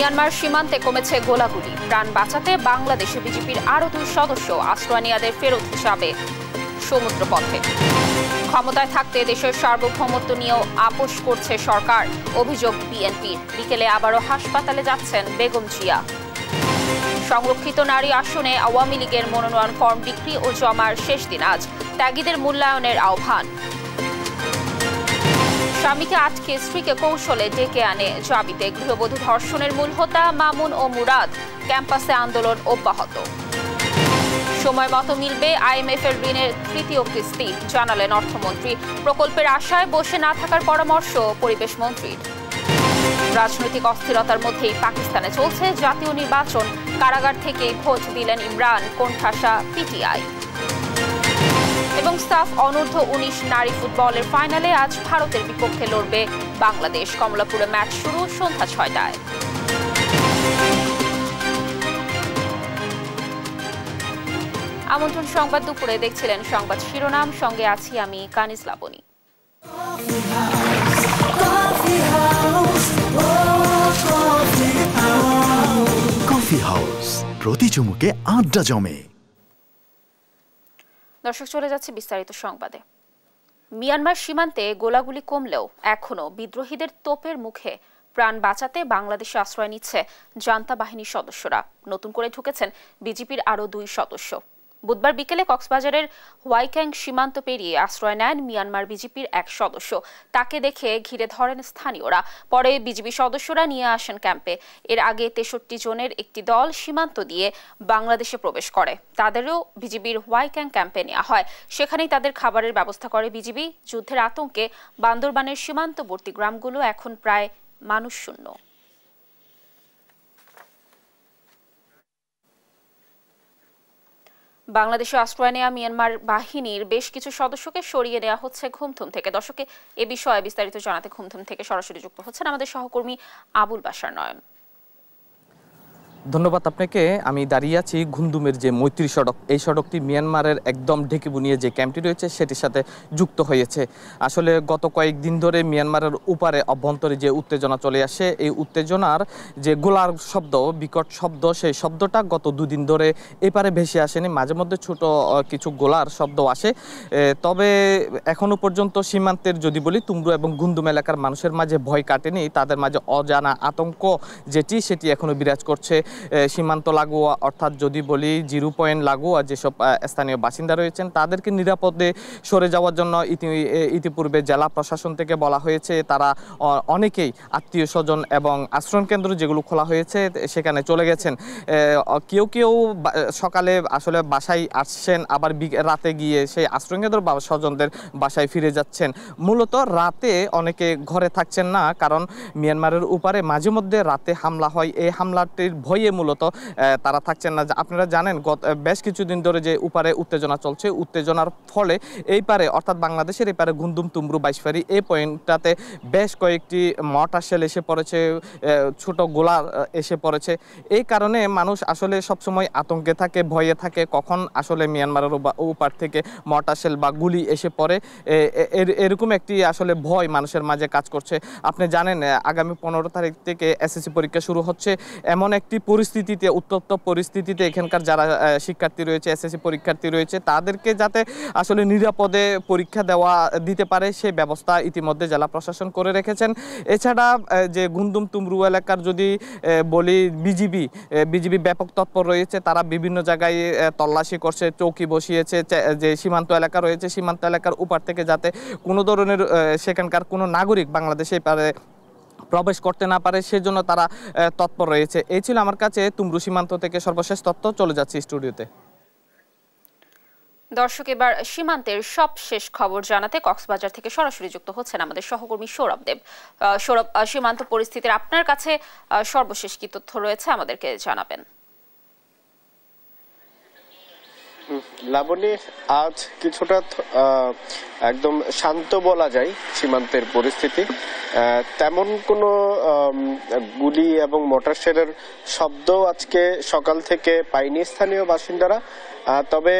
Myanmar সীমান্তে কমেছে গোলাগুলি। প্রাণ বাঁচাতে বাংলাদেশে বিজেপির আরও দুই সদস্য আশ্রয়নিয়াদের ফেরত হিসাবে সমুদ্রপথে। ক্ষমতায় থাকতে দেশের সার্বভৌমত্ব নিয়েও আপোষ করছে সরকার, অভিযোগ বিএনপির। বিকেলে আবারও হাসপাতালে যাচ্ছেন বেগম জিয়া। সংরক্ষিত নারী আসনে আওয়ামী লীগের মনোনয়ন ফর্ম বিক্রি ও জমার শেষ দিন আজ। ত্যাগীদের মূল্যায়নের আহ্বান। স্বামীকে আটকে স্ত্রীকে কৌশলে ডেকে আনে জাবিতে গৃহবধূ ধর্ষণের মূল হোতা মামুন ও মুরাদ ক্যাম্পাসে আন্দোলন অব্যাহত। সময় মতো মিলবে আইএমএফ এর ঋণের তৃতীয় কিস্তি, জানালেন অর্থমন্ত্রী। প্রকল্পের আশায় বসে না থাকার পরামর্শ পরিবেশ মন্ত্রীর। রাজনৈতিক অস্থিরতার মধ্যেই পাকিস্তানে চলছে জাতীয় নির্বাচন। কারাগার থেকে ভোট দিলেন ইমরান, কোণঠাসা, পিটিআই। এবং সাফ অনূর্ধ্ব উনিশ নারী ফুটবলের ফাইনালে আজ ভারতের বিপক্ষে লড়বে বাংলাদেশ। কমলাপুরে ম্যাচ শুরু সন্ধ্যা ছয়টায়। আমন্ত্রণ সংবাদ দুপুরে দেখছিলেন সংবাদ শিরোনাম। সঙ্গে আছি আমি কানিস লাবনী। কফি হাউস প্রতি চুমুকে আড্ডা জমে। দর্শক, চলে যাচ্ছে বিস্তারিত সংবাদে। মিয়ানমার সীমান্তে গোলাগুলি কমলেও এখনও বিদ্রোহীদের তোপের মুখে প্রাণ বাঁচাতে বাংলাদেশে আশ্রয় নিচ্ছে জান্তা বাহিনীর সদস্যরা। নতুন করে ঢুকেছেন বিজেপির আরও দুই সদস্য। বুধবার বিকেলে কক্সবাজারের হোয়াইক্যাং সীমান্ত পেরিয়ে আশ্রয় নেন মিয়ানমার বিজেপির এক সদস্য। তাকে দেখে ঘিরে ধরেন স্থানীয়রা। পরে বিজেপি সদস্যরা নিয়ে আসেন ক্যাম্পে। এর আগে তেষট্টি জনের একটি দল সীমান্ত দিয়ে বাংলাদেশে প্রবেশ করে। তাদেরও বিজিবির হোয়াইক্যাং ক্যাম্পে নেওয়া হয়। সেখানেই তাদের খাবারের ব্যবস্থা করে বিজিবি যুদ্ধের আতঙ্কে বান্দরবানের সীমান্তবর্তী গ্রামগুলো এখন প্রায় মানুষ শূন্য বাংলাদেশে আশ্রয় নেওয়া মিয়ানমার বাহিনীর বেশ কিছু সদস্যকে সরিয়ে নেওয়া হচ্ছে ঘুমথুম থেকে। দর্শকে এ বিষয়ে বিস্তারিত জানাতে ঘুমথুম থেকে সরাসরি যুক্ত হচ্ছেন আমাদের সহকর্মী আবুল বাসার নয়ন। ধন্যবাদ আপনাকে। আমি দাঁড়িয়ে আছি ঘুমদুমের যে মৈত্রী সড়ক। এই সড়কটি মিয়ানমারের একদম ঢেকে বুনিয়ে যে ক্যাম্পটি রয়েছে, সেটির সাথে যুক্ত হয়েছে। আসলে গত কয়েকদিন ধরে মিয়ানমারের উপারে অভ্যন্তরে যে উত্তেজনা চলে আসে, এই উত্তেজনার যে গোলার শব্দ, বিকট শব্দ, সেই শব্দটা গত দুদিন ধরে এপারে ভেসে আসেনি। মাঝে মধ্যে ছোট কিছু গোলার শব্দ আসে। তবে এখনও পর্যন্ত সীমান্তের যদি বলি, তুমরু এবং গুন্দুম এলাকার মানুষের মাঝে ভয় কাটেনি। তাদের মাঝে অজানা আতঙ্ক যেটি, সেটি এখনও বিরাজ করছে। সীমান্ত লাগোয়া, অর্থাৎ যদি বলি জিরো পয়েন্ট লাগোয়া যেসব স্থানীয় বাসিন্দা রয়েছেন, তাদেরকে নিরাপদে সরে যাওয়ার জন্য ইতি ইতিপূর্বে জেলা প্রশাসন থেকে বলা হয়েছে, তারা অনেকেই আত্মীয় স্বজন এবং আশ্রম কেন্দ্র যেগুলো খোলা হয়েছে, সেখানে চলে গেছেন। কেউ কেউ সকালে আসলে বাসায় আসছেন, আবার রাতে গিয়ে সেই আশ্রম কেন্দ্র বা স্বজনদের বাসায় ফিরে যাচ্ছেন। মূলত রাতে অনেকে ঘরে থাকছেন না, কারণ মিয়ানমারের উপারে মাঝে মধ্যে রাতে হামলা হয়। এই হামলাটির ভয় ভয়ে মূলত তারা থাকছেন না। আপনারা জানেন, গত বেশ কিছুদিন ধরে যে উপারে উত্তেজনা চলছে, উত্তেজনার ফলে এই পারে, অর্থাৎ বাংলাদেশের এই পারে গুন্দুম তুমরু বাইশফারি এই পয়েন্টটাতে বেশ কয়েকটি মটার শেল এসে পড়েছে ছোট গোলা এসে পড়েছে। এই কারণে মানুষ আসলে সবসময় আতঙ্কে থাকে, ভয়ে থাকে। কখন আসলে মিয়ানমারের উপার থেকে মটার শেল বা গুলি এসে পড়ে এরকম একটি আসলে ভয় মানুষের মাঝে কাজ করছে। আপনি জানেন, আগামী পনেরো তারিখ থেকে এসএসসি পরীক্ষা শুরু হচ্ছে। এমন একটি পরিস্থিতিতে, উত্তপ্ত পরিস্থিতিতে এখানকার যারা শিক্ষার্থী রয়েছে এসএসসি পরীক্ষার্থী রয়েছে, তাদেরকে যাতে আসলে নিরাপদে পরীক্ষা দেওয়া, দিতে পারে সেই ব্যবস্থা ইতিমধ্যে জেলা প্রশাসন করে রেখেছেন। এছাড়া যে গুন্দুম তুমরু এলাকার যদি বলি বিজিবি বিজিবি ব্যাপক তৎপর রয়েছে, তারা বিভিন্ন জায়গায় তল্লাশি করছে, চৌকি বসিয়েছে যে সীমান্ত এলাকা রয়েছে, সীমান্ত এলাকার উপার থেকে যাতে কোনো ধরনের সেখানকার কোনো নাগরিক বাংলাদেশে পারে প্রবেশ করতে না পারে, সেজন্য তারা তৎপর রয়েছে। এই ছিল আমার কাছে তুমরু সীমান্ত থেকে সর্বশেষ তথ্য। চলে যাচ্ছে স্টুডিওতে। দর্শক, এবার সীমান্তের সব শেষ খবর জানাতে কক্সবাজার থেকে সরাসরি যুক্ত হচ্ছেন আমাদের সহকর্মী সৌরভ দেব। সৌরভ সীমান্ত পরিস্থিতির আপনার কাছে সর্বশেষ কি তথ্য রয়েছে আমাদেরকে জানাবেন। লাবণী, আজ কিছুটা একদম শান্ত বলা যায় সীমান্তের পরিস্থিতি। তেমন কোনো গুলি এবং মোটর শেলের শব্দ আজকে সকাল থেকে পায়নি স্থানীয় বাসিন্দারা। তবে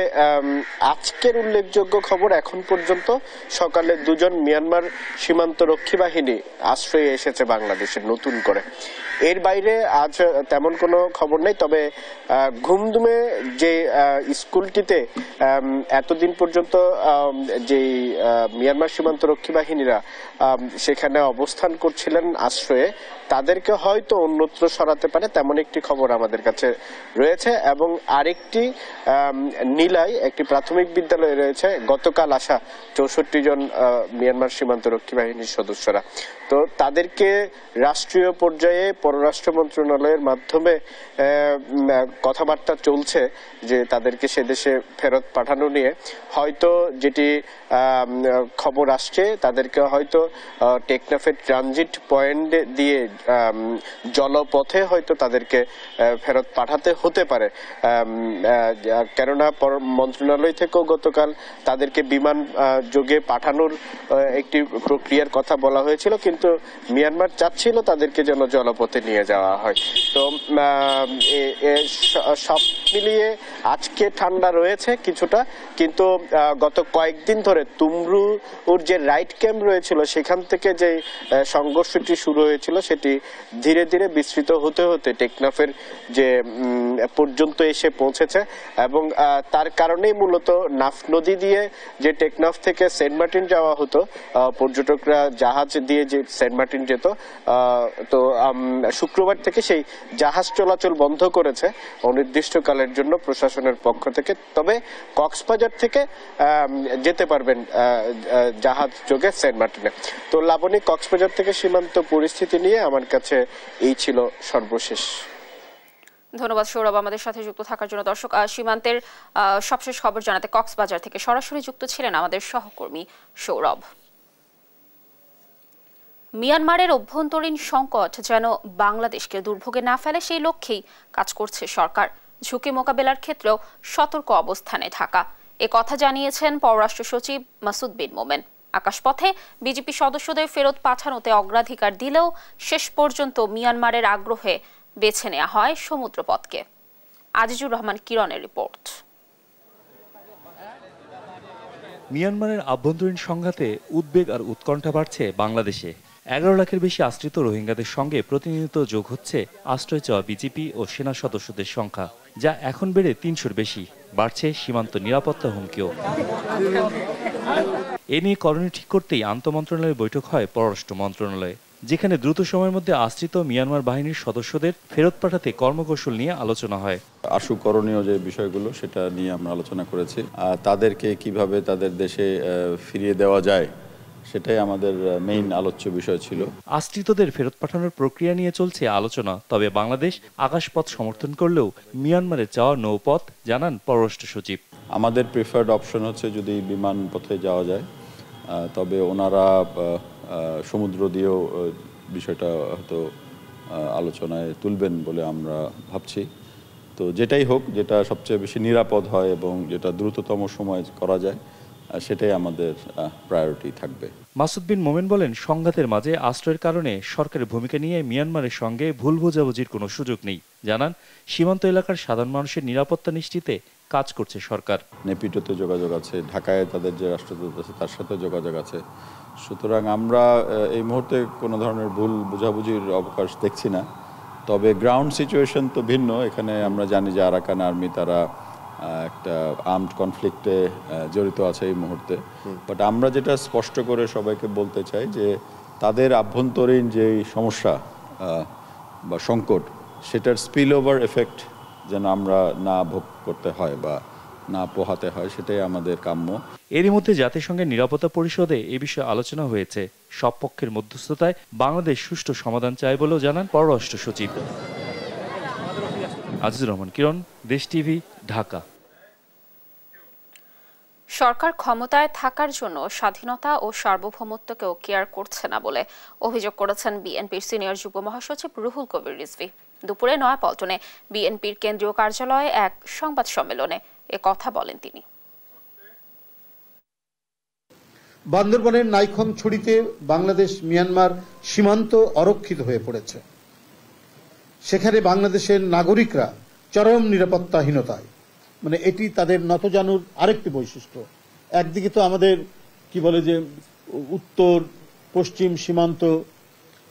আজকের উল্লেখযোগ্য খবর এখন পর্যন্ত সকালে দুজন মিয়ানমার সীমান্ত রক্ষী বাহিনী আশ্রয়ে এসেছে বাংলাদেশের নতুন করে। এর বাইরে আজ তেমন কোনো খবর নেই তবে আহ, ঘুমদুমে যে স্কুলটিতে এতদিন পর্যন্ত যে মিয়ানমার সীমান্ত রক্ষী বাহিনীরা সেখানে অবস্থান করছিলেন আশ্রয়ে তাদেরকে হয়তো অন্যত্র সরাতে পারে তেমন একটি খবর আমাদের কাছে রয়েছে এবং আরেকটি আম, নীলায় একটি প্রাথমিক বিদ্যালয়ে রয়েছে। গতকাল আসা চৌষট্টি জন মিয়ানমার সীমান্ত রক্ষী বাহিনীর সদস্যরা। তো তাদেরকে রাষ্ট্রীয় পর্যায়ে পররাষ্ট্র মন্ত্রণালয়ের মাধ্যমে কথাবার্তা চলছে যে তাদেরকে সে দেশে ফেরত পাঠানো নিয়ে। হয়তো যেটি খবর আসছে, তাদেরকে হয়তো টেকনাফের ট্রানজিট পয়েন্ট দিয়ে জলপথে হয়তো তাদেরকে ফেরত পাঠাতে হতে পারে। কেননা মন্ত্রণালয় থেকেও গতকাল তাদেরকে বিমান যোগে পাঠানোর একটি প্রক্রিয়ার কথা বলা হয়েছিল, কিন্তু মিয়ানমার চাচ্ছিল তাদেরকে যেন জলপথে নিয়ে যাওয়া হয়। তো সব মিলিয়ে আজকে ঠান্ডা রয়েছে কিছুটা, কিন্তু গত কয়েকদিন ধরে তুমরু ওর যে রাইট ক্যাম্প রয়েছিল, সেখান থেকে যে সংঘর্ষটি শুরু হয়েছিল, সেটি ধীরে ধীরে বিস্তৃত হতে হতে টেকনাফের যে পর্যন্ত এসে পৌঁছেছে, এবং তার কারণেই মূলত নাফ নদী দিয়ে যে টেকনাফ থেকে সেন্ট মার্টিন যাওয়া হতো পর্যটকরা জাহাজ দিয়ে যে সেন্ট মার্টিন যেত তো শুক্রবার থেকে সেই জাহাজ চলাচল বন্ধ করেছে অনির্দিষ্টকালের জন্য প্রশাসনের পক্ষ থেকে। তবে কক্সবাজার থেকে যেতে পারবেন জাহাজ যোগে সেন্ট মার্টিনে। তো, লাবণী কক্সবাজার থেকে সীমান্ত পরিস্থিতি নিয়ে আমার কাছে এই ছিল সর্বশেষ। ধন্যবাদ সৌরভ আমাদের সাথে যুক্ত থাকার জন্য। দর্শক সীমান্তের সবশেষ খবর জানাতে কক্সবাজার থেকে সরাসরি যুক্ত ছিলেন আমাদের সহকর্মী সৌরভ। মিয়ানমারের অভ্যন্তরীণ সংকট যেন বাংলাদেশকে দুর্ভোগে না ফেলে, সেই লক্ষ্যেই কাজ করছে সরকার। ঝুঁকি মোকাবেলার ক্ষেত্রেও সতর্ক অবস্থানে থাকা এ কথা জানিয়েছেন পররাষ্ট্র সচিব মাসুদ বিন মোমেন। আকাশপথে বিজেপি সদস্যদের ফেরত পাঠানোতে অগ্রাধিকার দিলেও শেষ পর্যন্ত মিয়ানমারের আগ্রহে বেছে নেওয়া হয় সমুদ্রপথকে। আজিজুর রহমান কিরণের রিপোর্ট। মিয়ানমারের আভ্যন্তরীণ সংঘাতে উদ্বেগ আর উৎকণ্ঠা বাড়ছে বাংলাদেশে। এগারো লাখের বেশি আশ্রিত রোহিঙ্গাদের সঙ্গে প্রতিনিয়ত যোগ হচ্ছে আশ্রয় চাওয়া বিজেপি ও সেনা সদস্যদের সংখ্যা, যা এখন বেড়ে তিনশোর বেশি, বাড়ছে সীমান্ত নিরাপত্তা হুমকিও। এ নিয়ে করণীয় ঠিক করতেই আন্তমন্ত্রণালয়ের বৈঠক হয় পররাষ্ট্র মন্ত্রণালয়ে। যেখানে দ্রুত সময়ের মধ্যে আশ্রিত মিয়ানমার বাহিনীর সদস্যদের ফেরত পাঠাতে কর্মকৌশল নিয়ে আলোচনা হয়। আশু করণীয় যে বিষয়গুলো সেটা নিয়ে আমরা আলোচনা করেছি। আর তাদেরকে কীভাবে তাদের দেশে ফিরিয়ে দেওয়া যায় সেটাই আমাদের মেইন আলোচ্য বিষয় ছিল। আশ্রিতদের ফেরত পাঠানোর প্রক্রিয়া নিয়ে চলছে আলোচনা। তবে বাংলাদেশ আকাশপথ সমর্থন করলেও মিয়ানমারের চাওয়া নৌপথ জানান পররাষ্ট্র সচিব। আমাদের প্রিফার্ড অপশন হচ্ছে যদি বিমান পথে যাওয়া যায়। তবে ওনারা সমুদ্র দিয়েও বিষয়টা হয়তো আলোচনায় তুলবেন বলে আমরা ভাবছি। তো যেটাই হোক যেটা সবচেয়ে বেশি নিরাপদ হয় এবং যেটা দ্রুততম সময় করা যায় সেটাই আমাদের প্রায়োরিটি থাকবে। মাসুদ বিন মোমেন বলেন সংঘাতের মাঝে আশ্রয়ের কারণে সরকারের ভূমিকা নিয়ে মিয়ানমারের সঙ্গে ভুল বোঝাবুঝির কোনো সুযোগ নেই। জানান সীমান্ত এলাকার সাধারণ মানুষের নিরাপত্তা নিশ্চিতে কাজ করছে সরকার। নেপিটোতে যোগাযোগ আছে ঢাকায় তাদের যে রাষ্ট্রদূত আছে তার সাথে যোগাযোগ আছে। সুতরাং আমরা এই মুহূর্তে কোনো ধরনের ভুল বোঝাবুঝির অবকাশ দেখছি না। তবে গ্রাউন্ড সিচুয়েশন তো ভিন্ন। এখানে আমরা জানি যে আরাকান আর্মি তারা একটা আর্মড কনফ্লিক্টে জড়িত আছে এই মুহূর্তে। বাট আমরা যেটা স্পষ্ট করে সবাইকে বলতে চাই যে তাদের আভ্যন্তরীণ যে সমস্যা বা সংকট সেটার স্পিল ওভার এফেক্ট যেন আমরা না ভোগ করতে হয় বা না পোহাতে হয় সেটাই আমাদের কাম্য। এরই মধ্যে জাতিসংঘের নিরাপত্তা পরিষদে এ বিষয়ে আলোচনা হয়েছে। সব পক্ষের মধ্যস্থতায় বাংলাদেশ সুষ্ঠু সমাধান চায় বলেও জানান পররাষ্ট্র সচিব। আজিজুর রহমান কিরণ দেশ টিভি ঢাকা। সরকার ক্ষমতায় থাকার জন্য স্বাধীনতা ও সার্বভৌমত্বকেও কেয়ার করছে না বলে অভিযোগ করেছেন বিএনপির সিনিয়র যুব মহাসচিব রুহুল কবির রিজভি। দুপুরে নয়াপল্টনে বিএনপির কেন্দ্রীয় কার্যালয়ে এক সংবাদ সম্মেলনে এ কথা বলেন তিনি। বান্দরবানের নাইখং ছড়িতে বাংলাদেশ মিয়ানমার সীমান্ত অরক্ষিত হয়ে পড়েছে। সেখানে বাংলাদেশের নাগরিকরা চরম নিরাপত্তাহীনতায়। মানে এটি তাদের নতজানুর আরেকটি বৈশিষ্ট্য। একদিকে তো আমাদের, কি বলে যে, উত্তর, পশ্চিম সীমান্ত,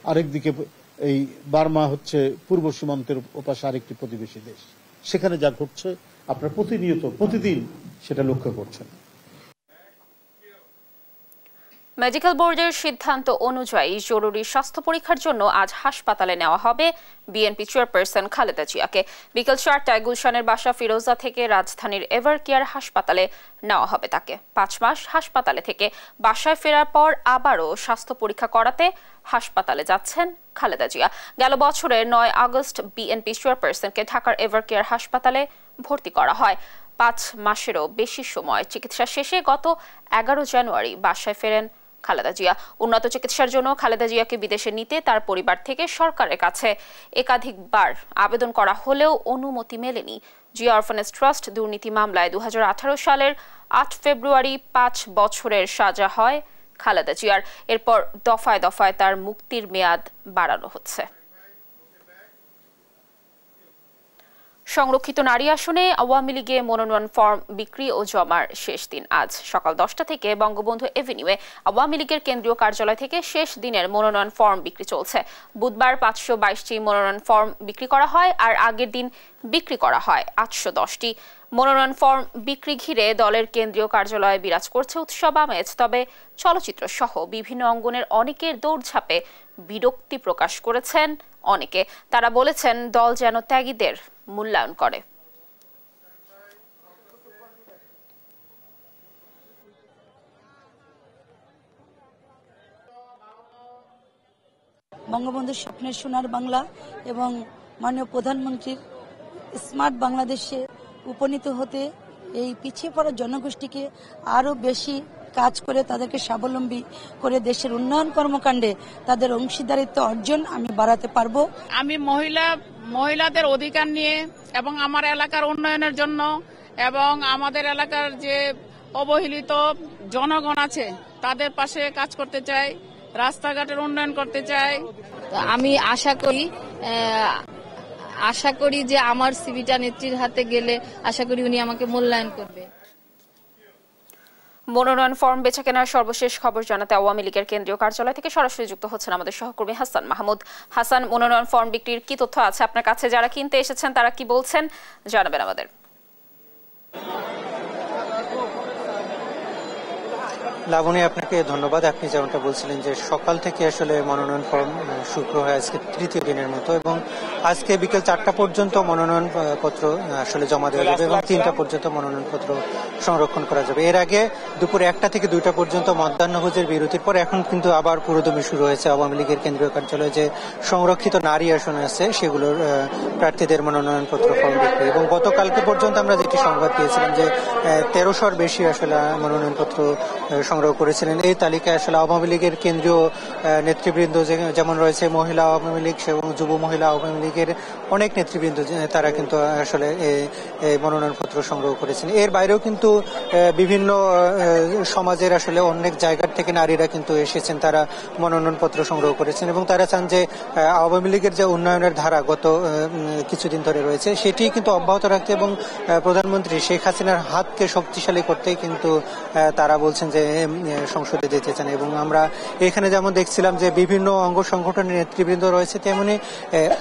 আরেকদিকে এই বার্মা হচ্ছে পূর্ব সীমান্তের ওপাশে আরেকটি প্রতিবেশী দেশ। সেখানে যা ঘটছে আপনারা প্রতিনিয়ত, প্রতিদিন সেটা লক্ষ্য করছেন। মেডিকেল বোর্ডের সিদ্ধান্ত অনুযায়ী জরুরি স্বাস্থ্য পরীক্ষার জন্য আজ হাসপাতালে নেওয়া হবে বিএনপি চেয়ারপারসন খালেদা জিয়াকে। বিকেল চারটায় গুলশানের বাসা ফিরোজা থেকে রাজধানীর এভার কেয়ার হাসপাতালে নেওয়া হবে তাকে। পাঁচ মাস হাসপাতালে থেকে বাসায় ফেরার পর আবারও স্বাস্থ্য পরীক্ষা করাতে হাসপাতালে যাচ্ছেন খালেদা জিয়া। গেল বছরের নয় আগস্ট বিএনপি চেয়ারপারসনকে ঢাকার এভার কেয়ার হাসপাতালে ভর্তি করা হয়। পাঁচ মাসেরও বেশি সময় চিকিৎসা শেষে গত এগারো জানুয়ারি বাসায় ফেরেন খালেদা জিয়া। উন্নত চিকিৎসার জন্য খালেদা জিয়াকে বিদেশে নিতে তার পরিবার থেকে সরকারের কাছে একাধিকবার আবেদন করা হলেও অনুমতি মেলেনি। জিয়া অরফানেজ ট্রাস্ট দুর্নীতি মামলায় দু হাজার আঠারো সালের আট ফেব্রুয়ারি পাঁচ বছরের সাজা হয়। খালেদা জিয়ার। এরপর দফায় দফায় তার মুক্তির মেয়াদ বাড়ানো হচ্ছে। সংরক্ষিত নারী আসনে আওয়ামী লীগে মনোনয়ন ফর্ম বিক্রি ও জমার শেষ দিন আজ সকাল দশটা থেকে বঙ্গবন্ধু এভিনিউয়ে আওয়ামী লীগের কেন্দ্রীয় কার্যালয় থেকে শেষ দিনের মনোনয়ন ফর্ম বিক্রি চলছে। বুধবার পাঁচশো বাইশটি মনোনয়ন ফর্ম বিক্রি করা হয় আর আগের দিন বিক্রি করা হয় আটশো দশটি। মনোনয়ন ফর্ম বিক্রি ঘিরে দলের কেন্দ্রীয় কার্যালয়ে বিরাজ করছে উৎসব আমেজ। তবে চলচ্চিত্র সহ বিভিন্ন অঙ্গনের অনেকের দৌড়ঝাঁপে বিরক্তি প্রকাশ করেছেন অনেকে। তারা বলেছেন, দল যেন ত্যাগীদের মূল্যায়ন করে। বঙ্গবন্ধুর স্বপ্নের সোনার বাংলা এবং মাননীয় প্রধানমন্ত্রীর স্মার্ট বাংলাদেশে উপনীত হতে এই পিছিয়ে পড়া জনগোষ্ঠীকে আরও বেশি কাজ করে তাদেরকে স্বাবলম্বী করে দেশের উন্নয়ন কর্মকাণ্ডে তাদের অংশীদারিত্ব অর্জন আমি বাড়াতে পারব। আমি মহিলা মহিলাদের অধিকার নিয়ে এবং আমার এলাকার উন্নয়নের জন্য এবং আমাদের এলাকার যে অবহেলিত জনগণ আছে তাদের পাশে কাজ করতে চাই রাস্তাঘাটের উন্নয়ন করতে চাই। আমি আশা করি আশা করি যে আমার সিভিটা নেত্রীর হাতে গেলে আশা করি উনি আমাকে মূল্যায়ন করবে। মনোনয়ন ফর্ম বেছে কেনার সর্বশেষ খবর জানাতে আওয়ামী লীগের কেন্দ্রীয় কার্যালয় থেকে সরাসরি যুক্ত হচ্ছেন আমাদের সহকর্মী হাসান মাহমুদ। হাসান, মনোনয়ন ফর্ম বিক্রির কি তথ্য আছে? আপনার কাছে যারা কিনতে এসেছেন, তারা কি বলছেন? জানাবেন আমাদের। লাবণী আপনাকে ধন্যবাদ। আপনি যেমনটা বলছিলেন যে সকাল থেকে আসলে মনোনয়ন ফর্ম শুরু হয় আজকে তৃতীয় দিনের মতো এবং আজকে বিকেল চারটা পর্যন্ত মনোনয়ন পত্র আসলে জমা দেওয়া যাবে এবং তিনটা পর্যন্ত মনোনয়ন পত্র সংরক্ষণ করা যাবে। এর আগে দুপুর একটা থেকে দুইটা পর্যন্ত মধ্যাহ্নভোজের বিরতির পর এখন কিন্তু আবার পুরোদমে শুরু হয়েছে আওয়ামী লীগের কেন্দ্রীয় কার্যালয়ে যে সংরক্ষিত নারী আসন আছে সেগুলোর প্রার্থীদের মনোনয়ন পত্র ফর্ম বিক্রি। এবং গতকালকে পর্যন্ত আমরা যেটি সংবাদ পেয়েছিলাম যে তেরোশোর বেশি আসলে মনোনয়ন পত্র আহ, সংগ্রহ করেছিলেন। এই তালিকায় আসলে আওয়ামী লীগের কেন্দ্রীয় নেতৃবৃন্দ যেমন রয়েছে মহিলা আওয়ামী লীগ এবং যুব মহিলা আওয়ামী লীগের অনেক নেতৃবৃন্দ তারা কিন্তু আসলে মনোনয়নপত্র সংগ্রহ করেছেন। এর বাইরেও কিন্তু বিভিন্ন সমাজের আসলে অনেক জায়গার থেকে নারীরা কিন্তু এসেছেন তারা মনোনয়নপত্র সংগ্রহ করেছেন এবং তারা চান যে আওয়ামী লীগের যে উন্নয়নের ধারা গত কিছুদিন ধরে রয়েছে সেটি কিন্তু অব্যাহত রাখতে এবং প্রধানমন্ত্রী শেখ হাসিনার হাতকে শক্তিশালী করতেই কিন্তু তারা বলছেন যে সংসদে যেতে চান এবং আমরা এখানে যেমন দেখছিলাম যে বিভিন্ন অঙ্গ সংগঠনের নেতৃবৃন্দ রয়েছে তেমনি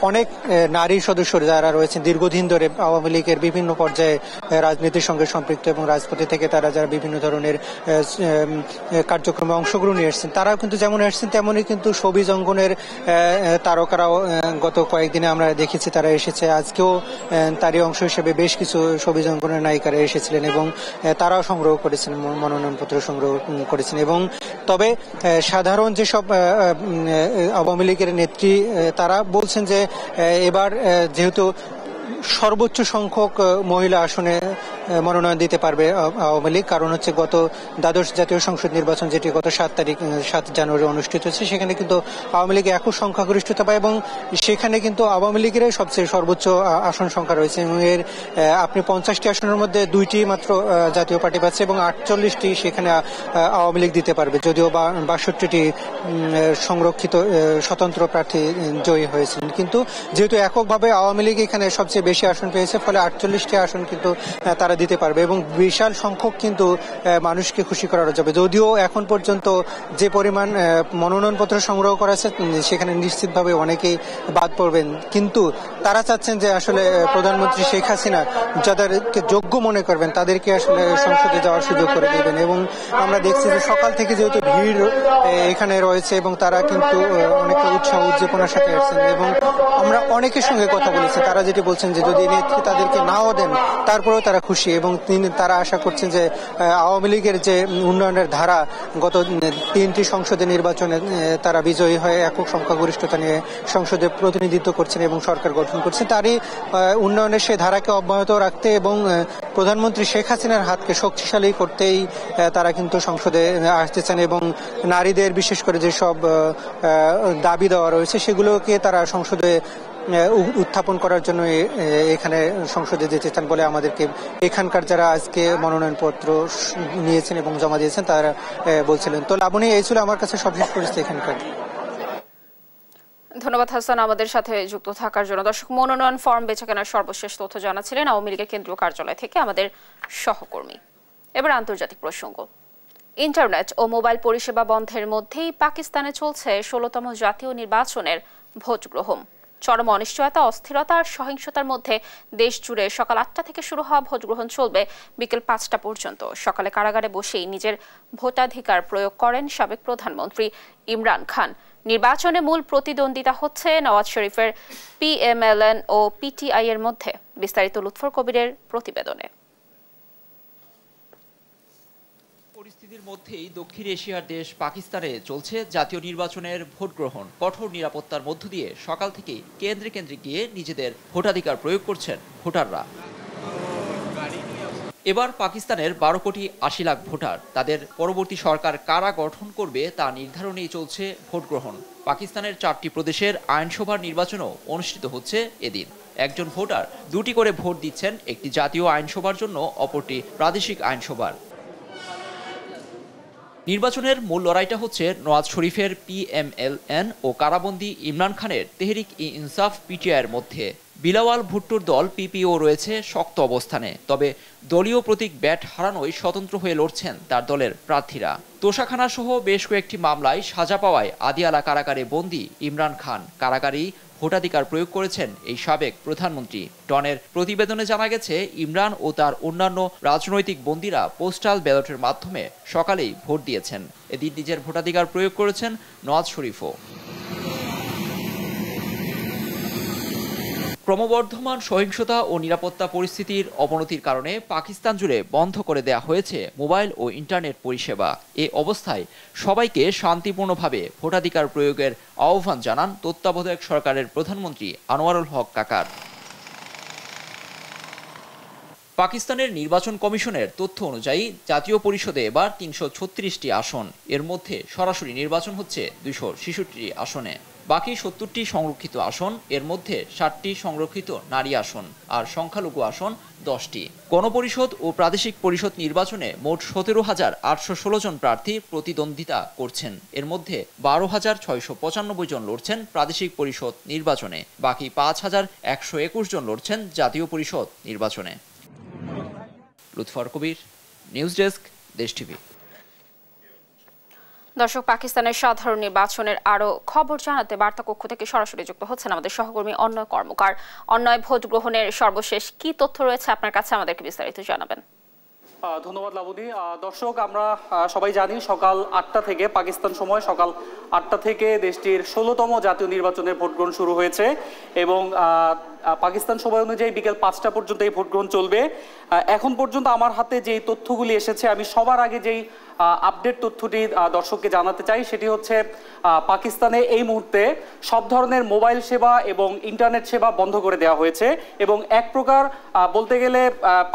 অনেক আহ, নারী সদস্য যারা রয়েছেন দীর্ঘদিন ধরে আওয়ামী লীগের বিভিন্ন পর্যায়ে রাজনীতির সঙ্গে সম্পৃক্ত এবং রাজপথে থেকে তারা যারা বিভিন্ন ধরনের কার্যক্রমে অংশগ্রহণ এসেছেন তারাও কিন্তু যেমন এসেছেন তেমনই কিন্তু সবিজ অঙ্গনের আহ, তারকারাও গত কয়েকদিনে আমরা দেখেছি তারা এসেছে। আজকেও তারই অংশ হিসেবে বেশ কিছু সবিজ অঙ্গনের নায়িকারা এসেছিলেন এবং তারাও সংগ্রহ করেছেন মনোনয়নপত্র সংগ্রহ করেছেন এবং তবে সাধারণ যেসব আওয়ামী লীগের নেত্রী তারা বলছেন যে এবার যেহেতু সর্বোচ্চ সংখ্যক মহিলা আসনে মনোনয়ন দিতে পারবে আওয়ামী লীগ। কারণ হচ্ছে গত দ্বাদশ জাতীয় সংসদ নির্বাচন যেটি গত সাত তারিখ সাত জানুয়ারি অনুষ্ঠিত হয়েছে সেখানে কিন্তু আওয়ামী লীগ একক সংখ্যাগরিষ্ঠতা পায় এবং সেখানে কিন্তু আওয়ামী লীগের সবচেয়ে সর্বোচ্চ আসন সংখ্যা রয়েছে। এবং এর আপনি পঞ্চাশটি আসনের মধ্যে দুইটি মাত্র জাতীয় পার্টি পাচ্ছে এবং আটচল্লিশটি সেখানে আওয়ামী লীগ দিতে পারবে। যদিও বাষট্টিটি সংরক্ষিত স্বতন্ত্র প্রার্থী জয়ী হয়েছেন। কিন্তু যেহেতু এককভাবে আওয়ামী লীগ এখানে সবচেয়ে বেশি আসন পেয়েছে, ফলে আটচল্লিশটি আসন কিন্তু তারা দিতে পারবে এবং বিশাল সংখ্যক কিন্তু মানুষকে খুশি করা যাবে। যদিও এখন পর্যন্ত যে পরিমাণ মনোনয়নপত্র সংগ্রহ করা আছে সেখানে নিশ্চিতভাবে অনেকেই বাদ পড়বেন। কিন্তু তারা চাচ্ছেন যে আসলে প্রধানমন্ত্রী শেখ হাসিনা যাদেরকে যোগ্য মনে করবেন, তাদেরকে আসলে সংসদে যাওয়ার সুযোগ করে দেবেন। এবং আমরা দেখছি যে সকাল থেকে যেহেতু ভিড় এখানে রয়েছে এবং তারা কিন্তু অনেকটা উৎসাহ উদ্দীপনার সাথে আসছেন। এবং আমরা অনেকের সঙ্গে কথা বলেছি, তারা যেটি বলছেন যদি নেত্রী তাদেরকে নাও দেন তারপরেও তারা খুশি এবং তিনি তারা আশা করছেন যে আওয়ামী লীগের যে উন্নয়নের ধারা গত তিনটি সংসদে নির্বাচনে তারা বিজয়ী হয়ে একক সংখ্যাগরিষ্ঠতা নিয়ে সংসদে প্রতিনিধিত্ব করছেন এবং সরকার গঠন করছেন তারই উন্নয়নের সে ধারাকে অব্যাহত রাখতে এবং প্রধানমন্ত্রী শেখ হাসিনার হাতকে শক্তিশালী করতেই তারা কিন্তু সংসদে আহ, আসতেছেন এবং নারীদের বিশেষ করে যেসব দাবি দেওয়া রয়েছে সেগুলোকে তারা সংসদে উত্থাপন করার জন্য এখানে সংসদে যেতে চান বলে আমাদেরকে এখানকার যারা আজকে মনোনয়নপত্র নিয়েছেন এবং জমা দিয়েছেন, তারা বলছিলেন। তো লাবণী, এই ছিল আমার কাছে সবশেষ পরিস্থিতি এখানকার। ধন্যবাদ, হাসান। আমাদের সাথে যুক্ত থাকার জন্য দর্শক মনোনয়ন ফর্ম বেচাকেনার সর্বশেষ তথ্য জানাচ্ছিলেন আওয়ামী লীগের কেন্দ্রীয় কার্যালয় থেকে আমাদের সহকর্মী। এবার আন্তর্জাতিক প্রসঙ্গ। ইন্টারনেট ও মোবাইল পরিষেবা বন্ধের মধ্যেই পাকিস্তানে চলছে ষোলতম জাতীয় নির্বাচনের ভোট গ্রহণ চরম অনিশ্চয়তা, অস্থিরতা আর সহিংসতার মধ্যে দেশ জুড়ে সকাল আটটা থেকে শুরু হওয়া ভোট গ্রহণ চলবে বিকেল পাঁচটা পর্যন্ত। সকালে কারাগারে বসেই নিজের ভোটাধিকার প্রয়োগ করেন সাবেক প্রধানমন্ত্রী ইমরান খান। নির্বাচনে মূল প্রতিদ্বন্দ্বিতা হচ্ছে নওয়াজ শরীফের পিএমএলএন ও পিটিআই এর মধ্যে। বিস্তারিত লুৎফর কবিরের প্রতিবেদনে। পরিস্থিতির মধ্যেই দক্ষিণ এশিয়ার দেশ পাকিস্তানে চলছে জাতীয় নির্বাচনের ভোট গ্রহণ কঠোর নিরাপত্তার মধ্য দিয়ে সকাল থেকেই কেন্দ্রে কেন্দ্রে গিয়ে নিজেদের ভোটাধিকার প্রয়োগ করছেন ভোটাররা। এবার পাকিস্তানের বারো কোটি আশি লাখ ভোটার। তাদের পরবর্তী সরকার কারা গঠন করবে তা নির্ধারণেই চলছে ভোট গ্রহণ পাকিস্তানের চারটি প্রদেশের আইনসভার নির্বাচনও অনুষ্ঠিত হচ্ছে এদিন। একজন ভোটার দুটি করে ভোট দিচ্ছেন একটি জাতীয় আইনসভার জন্য, অপরটি প্রাদেশিক আইনসভার। নির্বাচনের মূল লড়াইটা হচ্ছে নওয়াজ শরীফের পিএমএলএন ও কারাবন্দি ইমরান খানের তেহরিক ই ইনসাফ পিটিআইয়ের মধ্যে। বিলাওয়াল ভুট্টোর দল পিপিও রয়েছে শক্ত অবস্থানে, তবে দলীয় প্রতীক ব্যাট হারানোই স্বতন্ত্র হয়ে লড়ছেন তার দলের প্রার্থীরা। তোষাখানা সহ বেশ কয়েকটি মামলায় সাজা পাওয়ায় আদিয়ালা কারাগারে বন্দী ইমরান খান। কারাগারেই ভোটাধিকার প্রয়োগ করেছেন এই সাবেক প্রধানমন্ত্রী। টনের প্রতিবেদনে জানা গেছে, ইমরান ও তার অন্যান্য রাজনৈতিক বন্দীরা পোস্টাল ব্যালটের মাধ্যমে সকালেই ভোট দিয়েছেন। এদিন নিজের ভোটাধিকার প্রয়োগ করেছেন নওয়াজ শরীফও। ক্রমবর্ধমান সহিংসতা ও নিরাপত্তা পরিস্থিতির অবনতির কারণে পাকিস্তান জুড়ে বন্ধ করে দেয়া হয়েছে মোবাইল ও ইন্টারনেট পরিষেবা। এ অবস্থায় সবাইকে শান্তিপূর্ণভাবে ভোটাধিকার প্রয়োগের আহ্বান জানান তত্ত্বাবধায়ক সরকারের প্রধানমন্ত্রী আনোয়ারুল হক কাকার। পাকিস্তানের নির্বাচন কমিশনের তথ্য অনুযায়ী জাতীয় পরিষদে এবার তিনশো আসন। এর মধ্যে সরাসরি নির্বাচন হচ্ছে দুইশো ছেষট্টি আসনে। বাকি সত্তরটি সংরক্ষিত আসন, এর মধ্যে ষাটটি সংরক্ষিত নারী আসন আর সংখ্যালঘু আসন দশটি। গণপরিষদ ও প্রাদেশিক পরিষদ নির্বাচনে মোট সতেরো হাজার আটশো ষোলো জন প্রার্থী প্রতিদ্বন্দ্বিতা করছেন। এর মধ্যে বারো হাজার ছয়শো পঁচানব্বই জন লড়ছেন প্রাদেশিক পরিষদ নির্বাচনে, বাকি পাঁচ হাজার একশো একুশ জন লড়ছেন জাতীয় পরিষদ নির্বাচনে। Lutfur Kabir, news desk, Desh TV. দর্শক, পাকিস্তানের সাধারণ নির্বাচনের আরও খবর জানাতে বার্তা কক্ষ থেকে সরাসরি যুক্ত হচ্ছেন আমাদের সহকর্মী অন্যয় কর্মকার। অন্যয় ভোট গ্রহণের সর্বশেষ কি তথ্য রয়েছে আপনার কাছে আমাদেরকে বিস্তারিত জানাবেন। ধন্যবাদ লাবণী দর্শক, আমরা সবাই জানি সকাল আটটা থেকে পাকিস্তান সময় সকাল আটটা থেকে দেশটির ষোলোতম জাতীয় নির্বাচনের ভোট গ্রহণ শুরু হয়েছে এবং পাকিস্তান সময় অনুযায়ী বিকেল পাঁচটা পর্যন্ত এই ভোট গ্রহণ চলবে এখন পর্যন্ত আমার হাতে যেই তথ্যগুলি এসেছে, আমি সবার আগে যেই আপডেট তথ্যটি দর্শককে জানাতে চাই, সেটি হচ্ছে পাকিস্তানে এই মুহূর্তে সব ধরনের মোবাইল সেবা এবং ইন্টারনেট সেবা বন্ধ করে দেওয়া হয়েছে এবং এক প্রকার বলতে গেলে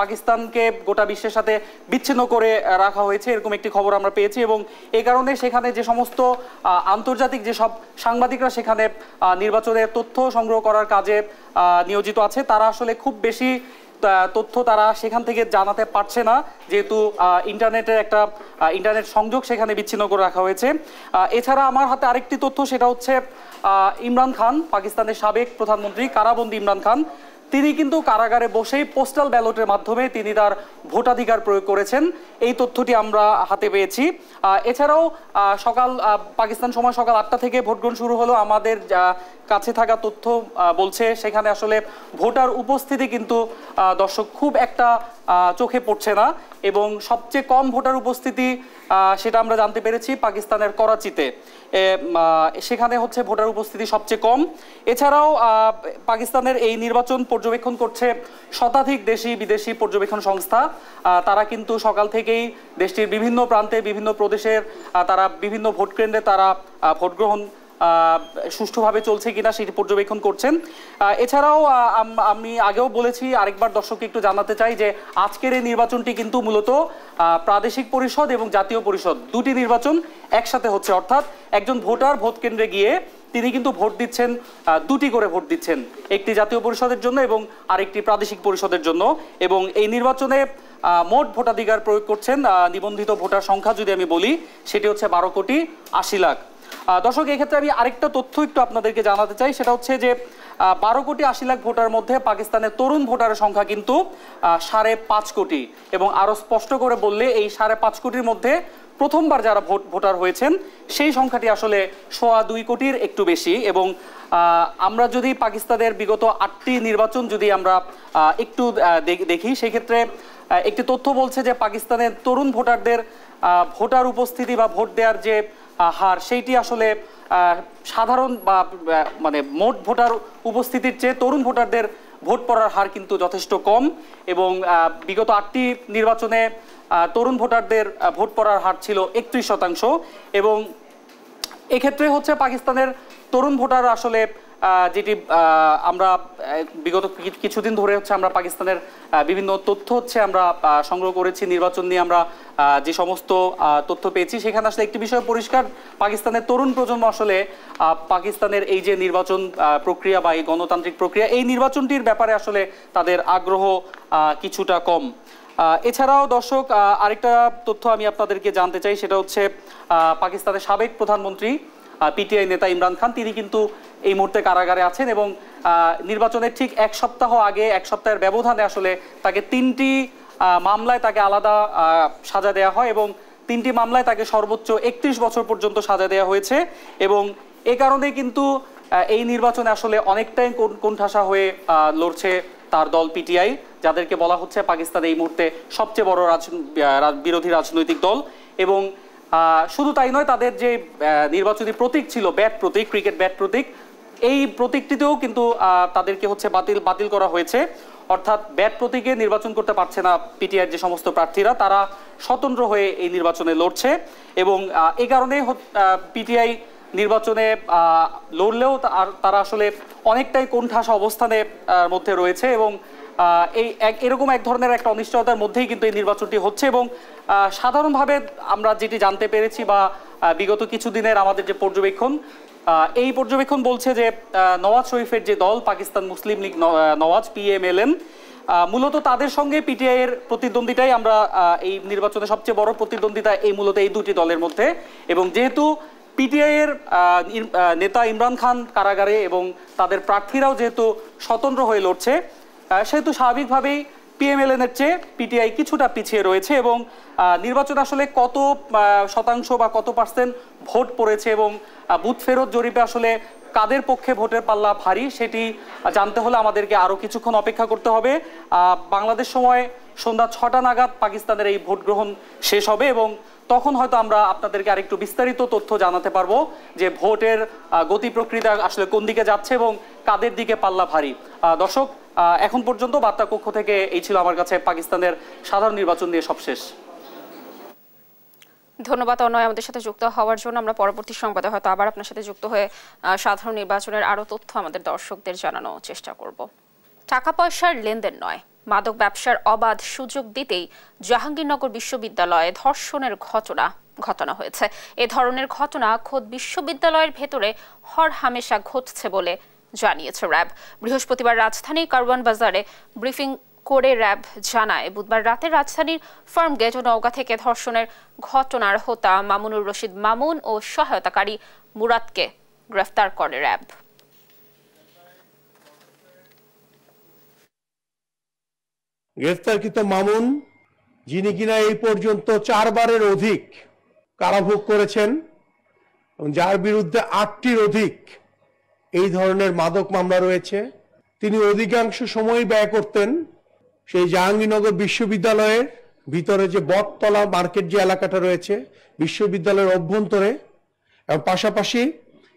পাকিস্তানকে গোটা বিশ্বের সাথে বিচ্ছিন্ন করে রাখা হয়েছে এরকম একটি খবর আমরা পেয়েছি এবং এই কারণে সেখানে যে সমস্ত আন্তর্জাতিক যেসব সাংবাদিকরা সেখানে নির্বাচনের তথ্য সংগ্রহ করার কাজে নিয়োজিত আছে। তারা আসলে খুব বেশি তথ্য তারা সেখান থেকে জানাতে পারছে না। যেহেতু ইন্টারনেটের একটা ইন্টারনেট সংযোগ সেখানে বিচ্ছিন্ন করে রাখা হয়েছে। এছাড়া আমার হাতে আরেকটি তথ্য, সেটা হচ্ছে ইমরান খান, পাকিস্তানের সাবেক প্রধানমন্ত্রী, কারাবন্দী ইমরান খান। তিনি কিন্তু কারাগারে বসেই পোস্টাল ব্যালটের মাধ্যমে তিনি তার ভোটাধিকার প্রয়োগ করেছেন। এই তথ্যটি আমরা হাতে পেয়েছি। এছাড়াও সকাল পাকিস্তান সময় সকাল আটটা থেকে ভোট গ্রহণ শুরু হলো। আমাদের কাছে থাকা তথ্য বলছে সেখানে আসলে ভোটার উপস্থিতি কিন্তু দর্শক খুব একটা চোখে পড়ছে না। এবং সবচেয়ে কম ভোটার উপস্থিতি সেটা আমরা জানতে পেরেছি পাকিস্তানের করাচিতে। সেখানে হচ্ছে ভোটার উপস্থিতি সবচেয়ে কম। এছাড়াও পাকিস্তানের এই নির্বাচন পর্যবেক্ষণ করছে শতাধিক দেশি বিদেশি পর্যবেক্ষণ সংস্থা। তারা কিন্তু সকাল থেকেই দেশটির বিভিন্ন প্রান্তে, বিভিন্ন প্রদেশের তারা বিভিন্ন ভোট কেন্দ্রে তারা ভোট গ্রহণ সুষ্ঠুভাবে চলছে কিনা সেটি পর্যবেক্ষণ করছেন। এছাড়াও আমি আগেও বলেছি, আরেকবার দর্শককে একটু জানাতে চাই যে আজকের এই নির্বাচনটি কিন্তু মূলত প্রাদেশিক পরিষদ এবং জাতীয় পরিষদ দুটি নির্বাচন একসাথে হচ্ছে। অর্থাৎ একজন ভোটার ভোট কেন্দ্রে গিয়ে তিনি কিন্তু ভোট দিচ্ছেন দুটি করে ভোট দিচ্ছেন, একটি জাতীয় পরিষদের জন্য এবং আরেকটি প্রাদেশিক পরিষদের জন্য। এবং এই নির্বাচনে মোট ভোটাধিকার প্রয়োগ করছেন নিবন্ধিত ভোটার সংখ্যা যদি আমি বলি, সেটি হচ্ছে বারো কোটি আশি লাখ। দর্শক, এক্ষেত্রে আমি আরেকটা তথ্য একটু আপনাদেরকে জানাতে চাই। সেটা হচ্ছে যে বারো কোটি আশি লাখ ভোটার মধ্যে পাকিস্তানের তরুণ ভোটারের সংখ্যা কিন্তু সাড়ে পাঁচ কোটি। এবং আরও স্পষ্ট করে বললে, এই সাড়ে পাঁচ কোটির মধ্যে প্রথমবার যারা ভোট, ভোটার হয়েছেন, সেই সংখ্যাটি আসলে সোয়া দুই কোটির একটু বেশি। এবং আমরা যদি পাকিস্তানের বিগত আটটি নির্বাচন যদি আমরা একটু দেখ- সেক্ষেত্রে একটি তথ্য বলছে যে, পাকিস্তানের তরুণ ভোটারদের ভোটার উপস্থিতি বা ভোট দেওয়ার যে হার সেইটি আসলে সাধারণ বা মানে মোট ভোটার উপস্থিতির চেয়ে তরুণ ভোটারদের ভোট পড়ার হার কিন্তু যথেষ্ট কম এবং বিগত আটটি নির্বাচনে তরুণ ভোটারদের ভোট পড়ার হার ছিল একত্রিশ শতাংশ এবং এক্ষেত্রে হচ্ছে পাকিস্তানের তরুণ ভোটার আসলে যেটি আমরা বিগত কিছুদিন ধরে হচ্ছে আমরা পাকিস্তানের বিভিন্ন তথ্য হচ্ছে আমরা সংগ্রহ করেছি, নির্বাচন নিয়ে আমরা যে সমস্ত তথ্য পেয়েছি, সেখানে আসলে একটি বিষয় পরিষ্কার, পাকিস্তানের তরুণ প্রজন্ম আসলে পাকিস্তানের এই যে নির্বাচন প্রক্রিয়া বা এই গণতান্ত্রিক প্রক্রিয়া, এই নির্বাচনটির ব্যাপারে আসলে তাদের আগ্রহ কিছুটা কম। এছাড়াও দর্শক আরেকটা তথ্য আমি আপনাদেরকে জানতে চাই, সেটা হচ্ছে পাকিস্তানের সাবেক প্রধানমন্ত্রী পিটিআই নেতা ইমরান খান, তিনি কিন্তু এই মুহূর্তে কারাগারে আছেন এবং নির্বাচনের ঠিক এক সপ্তাহ আগে, এক সপ্তাহের ব্যবধানে আসলে তাকে তিনটি মামলায় তাকে আলাদা সাজা দেওয়া হয় এবং তিনটি মামলায় তাকে সর্বোচ্চ একত্রিশ বছর পর্যন্ত সাজা দেওয়া হয়েছে এবং এ কারণে কিন্তু এই নির্বাচনে আসলে অনেকটাই কোণ- কোণঠাসা হয়ে লড়ছে তার দল পিটিআই, যাদেরকে বলা হচ্ছে পাকিস্তান এই মুহূর্তে সবচেয়ে বড় রাজ- বিরোধী রাজনৈতিক দল এবং শুধু তাই নয়, তাদের যে নির্বাচনী প্রতীক ছিল, ব্যাট প্রতীক, ক্রিকেট ব্যাট প্রতীক, এই প্রতীকটিতেও কিন্তু তাদেরকে হচ্ছে বাতিল বাতিল করা হয়েছে। অর্থাৎ ব্যাট প্রতীকে নির্বাচন করতে পারছে না পিটিআর যে সমস্ত প্রার্থীরা, তারা স্বতন্ত্র হয়ে এই নির্বাচনে লড়ছে এবং এই কারণে পিটিআই নির্বাচনে লড়লেও তারা আসলে অনেকটাই কোণঠাসা অবস্থানে মধ্যে রয়েছে এবং এই এরকম এক ধরনের একটা অনিশ্চয়তার মধ্যেই কিন্তু এই নির্বাচনটি হচ্ছে এবং সাধারণভাবে আমরা যেটি জানতে পেরেছি বা বিগত কিছুদিনের আমাদের যে পর্যবেক্ষণ এই পর্যবেক্ষণ বলছে যে নওয়াজ শরীফের যে দল, পাকিস্তান মুসলিম লীগ নওয়াজ পিএমএলএন মূলত তাদের সঙ্গে পিটিআই এর প্রতিদ্বন্দ্বিতাই আমরা এই নির্বাচনে সবচেয়ে বড় প্রতিদ্বন্দ্বিতা এই মূলত এই দুটি দলের মধ্যে। এবং যেহেতু পিটিআই এর নেতা ইমরান খান কারাগারে এবং তাদের প্রার্থীরাও যেহেতু স্বতন্ত্র হয়ে লড়ছে সেহেতু স্বাভাবিকভাবেই পিএমএলএন এর চেয়ে পিটিআই কিছুটা পিছিয়ে রয়েছে এবং নির্বাচন আসলে কত শতাংশ বা কত পার্সেন্ট ভোট পড়েছে এবং বুথ ফেরত জরিপে আসলে কাদের পক্ষে ভোটের পাল্লা ভারী সেটি জানতে হলে আমাদেরকে আরও কিছুক্ষণ অপেক্ষা করতে হবে। বাংলাদেশ সময় সন্ধ্যা ছটা নাগাদ পাকিস্তানের এই ভোট গ্রহণ শেষ হবে এবং তখন হয়তো আমরা আপনাদেরকে আরেকটু বিস্তারিত তথ্য জানাতে পারব যে ভোটের গতি প্রক্রিয়া আসলে কোন দিকে যাচ্ছে এবং কাদের দিকে পাল্লা ভারী। দর্শক এখন পর্যন্ত বার্তা কক্ষ থেকে এই ছিল আমার কাছে পাকিস্তানের সাধারণ নির্বাচন নিয়ে সবশেষ ধন্যবাদ অনয়, আমাদের সাথে যুক্ত হওয়ার জন্য। আমরা পরবর্তী সংবাদে হয়তো আবার আপনার সাথে যুক্ত হয়ে সাধারণ নির্বাচনের আরও তথ্য আমাদের দর্শকদের জানানোর চেষ্টা করব। টাকা পয়সার লেনদেন নয়, মাদক ব্যবসার অবাধ সুযোগ দিতেই জাহাঙ্গীরনগর বিশ্ববিদ্যালয়ে ধর্ষণের ঘটনা ঘটনা হয়েছে। এ ধরনের ঘটনা খোদ বিশ্ববিদ্যালয়ের ভেতরে হর হামেশা ঘটছে বলে জানিয়েছে র্যাব। বৃহস্পতিবার রাজধানীর কারওয়ান বাজারে ব্রিফিং করে র্যাব জানায়, বুধবার রাতে রাজধানীর ফার্মগেট ও নওগাঁ থেকে ধর্ষণের ঘটনার হোতা মামুনুর রশিদ মামুন ও সহায়তাকারী মুরাদকে গ্রেফতার করে র্যাব। গ্রেফতারকৃত মামুন, যিনি কিনা এই পর্যন্ত চারবারের অধিক কারাভোগ করেছেন যার বিরুদ্ধে আটটির অধিক এই ধরনের মাদক মামলা রয়েছে। তিনি অধিকাংশ সময় ব্যয় করতেন সেই জাহাঙ্গীরনগর বিশ্ববিদ্যালয়ের ভিতরে যে বটতলা মার্কেট যে এলাকাটা রয়েছে, বিশ্ববিদ্যালয়ের অভ্যন্তরে এবং পাশাপাশি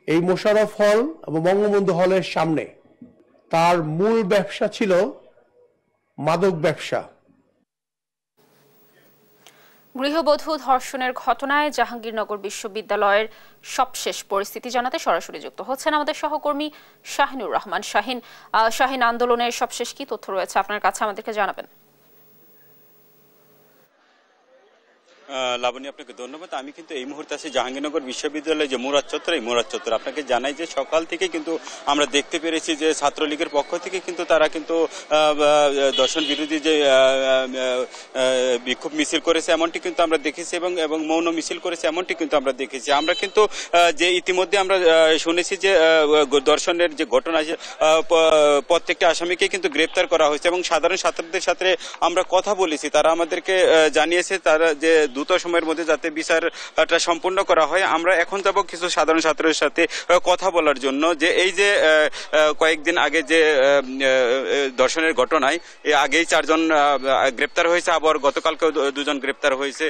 এই মোশারফ হল এবং বঙ্গবন্ধু হলের সামনে। তার মূল ব্যবসা ছিল মাদক ব্যবসা। গৃহবধূ ধর্ষণের ঘটনায় জাহাঙ্গীরনগর বিশ্ববিদ্যালয়ের সবশেষ পরিস্থিতি জানাতে সরাসরি যুক্ত হচ্ছেন আমাদের সহকর্মী শাহিনুর রহমান। শাহিন শাহিন, আন্দোলনের সবশেষ কি তথ্য রয়েছে? আপনার কাছে আমাদেরকে জানাবেন। লাবণী, আপনাকে ধন্যবাদ। আমি কিন্তু এই মুহূর্তে আছি জাহাঙ্গীরনগর বিশ্ববিদ্যালয়ে যে মুরাদ চত্বর, এই মুরাদ চত্বর। আপনাকে জানাই যে সকাল থেকে কিন্তু আমরা দেখতে পেরেছি যে ছাত্রলীগের পক্ষ থেকে কিন্তু তারা কিন্তু দর্শন বিরোধী যে বিক্ষোভ মিছিল করেছে এমনটি কিন্তু আমরা দেখেছি এবং এবং মৌন মিছিল করেছে এমনটি কিন্তু আমরা দেখেছি। আমরা কিন্তু যে ইতিমধ্যে আমরা শুনেছি যে দর্শনের যে ঘটনা প্রত্যেকটা আসামিকে কিন্তু গ্রেপ্তার করা হয়েছে এবং সাধারণ ছাত্রদের সাথে আমরা কথা বলেছি। তারা আমাদেরকে জানিয়েছে তারা যে দ্রুত সময়ের মধ্যে যাতে বিচারটা সম্পূর্ণ করা হয়। আমরা এখন যাব কিছু সাধারণ ছাত্রের সাথে কথা বলার জন্য। যে এই যে কয়েকদিন আগে যে দর্শনের ঘটনায় আগেই চারজন গ্রেপ্তার হয়েছে, আবার গতকালকেও দুজন গ্রেপ্তার হয়েছে।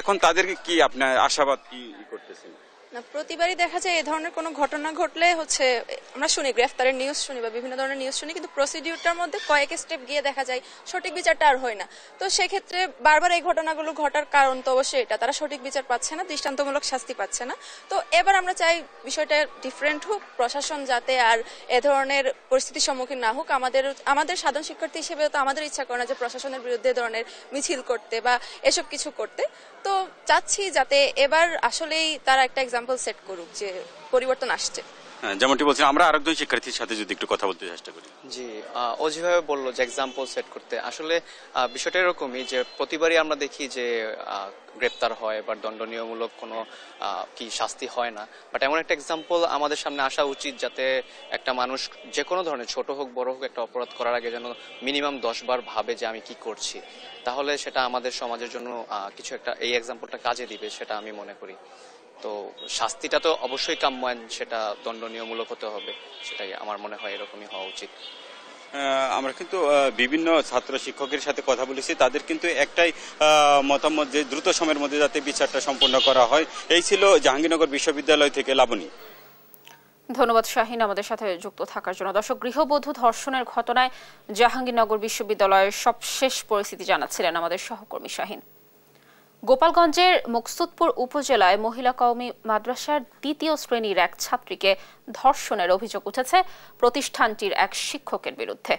এখন তাদেরকে কি আপনার আশাবাদ কি করতেছেন? না, প্রতিবারই দেখা যায় এই ধরনের কোনো ঘটনা ঘটলে হচ্ছে, আমরা শুনি, গ্রেফতারের নিউজ শুনি বা বিভিন্ন ধরনের নিউজ শুনি, কিন্তু প্রসিডিউরটার মধ্যে কয়েক স্টেপ গিয়ে দেখা যায় সঠিক বিচারটা আর হয় না। তো সেক্ষেত্রে বারবার এই ঘটনাগুলো ঘটার কারণ তো অবশ্যই এটা, তারা সঠিক বিচার পাচ্ছে না, দৃষ্টান্তমূলক শাস্তি পাচ্ছে না। তো এবার আমরা চাই বিষয়টা ডিফারেন্ট হোক, প্রশাসন যাতে আর এ ধরনের পরিস্থিতির সম্মুখীন না হোক, আমাদের আমাদের সাধারণ শিক্ষার্থী হিসেবে তো আমাদের ইচ্ছা করে না যে প্রশাসনের বিরুদ্ধে ধরনের মিছিল করতে বা এসব কিছু করতে। তো চাচ্ছি যাতে এবার আসলেই তারা একটা এক্সাম্পল সেট করুক যে পরিবর্তন আসছে। যেমনটি বলছেন, আমরা আরেকজন শিক্ষার্থীর সাথে যদি একটু কথা বলতে চেষ্টা করি। জি ও যেভাবে বলল যে এক্সাম্পল সেট করতে। আসলে বিষয়টা এরকমই যে প্রতিবারই আমরা দেখি যে গ্রেপ্তার হয় বা দণ্ডনীয়মূলক কোনো কি শাস্তি হয় না। বাট এমন একটা এক্সাম্পল আমাদের সামনে আসা উচিত যাতে একটা মানুষ যে কোনো ধরনের ছোট হোক, বড় হোক একটা অপরাধ করার আগে যেন মিনিমাম দশ বার ভাবে যে আমি কি করছি। তাহলে সেটা আমাদের সমাজের জন্য কিছু একটা এই এক্সাম্পলটা কাজে দিবে, সেটা আমি মনে করি। তো শাস্তিটা তো অবশ্যই কাম্য সেটা দণ্ডনীয়মূলক হতে হবে। সেটাই আমার মনে হয় এরকমই হওয়া উচিত। আমরা কিন্তু বিভিন্ন ছাত্র শিক্ষকের সাথে কথা বলেছি। তাদের কিন্তু একটাই মতামত যে দ্রুত সময়ের মধ্যে যাতে বিচারটা সম্পন্ন করা হয়। এই ছিল জাহাঙ্গীরনগর বিশ্ববিদ্যালয় থেকে লাবণী। ধন্যবাদ শাহিন আমাদের সাথে যুক্ত থাকার জন্য। দর্শক গৃহবধূ ধর্ষণের ঘটনায় জাহাঙ্গীরনগর বিশ্ববিদ্যালয়ের সবশেষ পরিস্থিতি জানাচ্ছিলেন আমাদের সহকর্মী শাহিন। গোপালগঞ্জের মকসুদপুর উপজেলায় মহিলা কওমি মাদ্রাসার দ্বিতীয় শ্রেণির এক ছাত্রীকে ধর্ষণের অভিযোগ উঠেছে প্রতিষ্ঠানটির এক শিক্ষকের বিরুদ্ধে।